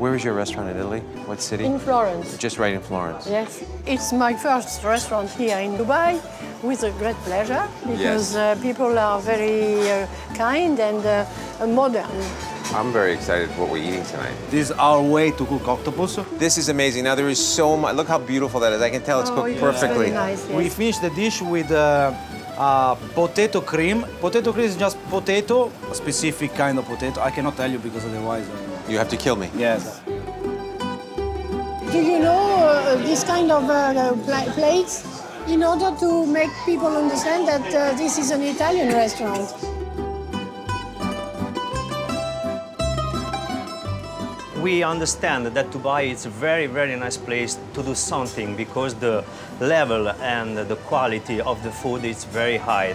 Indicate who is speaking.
Speaker 1: Where is your restaurant in Italy? What city?
Speaker 2: In Florence.
Speaker 1: Just right in Florence.
Speaker 2: Yes. It's my first restaurant here in Dubai with a great pleasure because
Speaker 1: Yes.
Speaker 2: uh, people are very uh, kind and uh, modern.
Speaker 1: I'm very excited what we're eating tonight.
Speaker 3: This is our way to cook octopus.
Speaker 1: This is amazing. Now there is so much. Look how beautiful that is. I can tell it's
Speaker 2: Oh,
Speaker 1: cooked
Speaker 2: yeah.
Speaker 1: perfectly.
Speaker 2: Very nice, yes.
Speaker 3: We finish the dish with uh, potato cream. Potato cream is just potato, a specific kind of potato. I cannot tell you because otherwise. Uh,
Speaker 1: You have to kill me.
Speaker 3: yes.
Speaker 2: Do you know uh, this kind of uh, pla- plates? In order to make people understand that uh, this is an Italian restaurant.
Speaker 4: We understand that Dubai is a very, very nice place to do something because the level and the quality of the food is very high.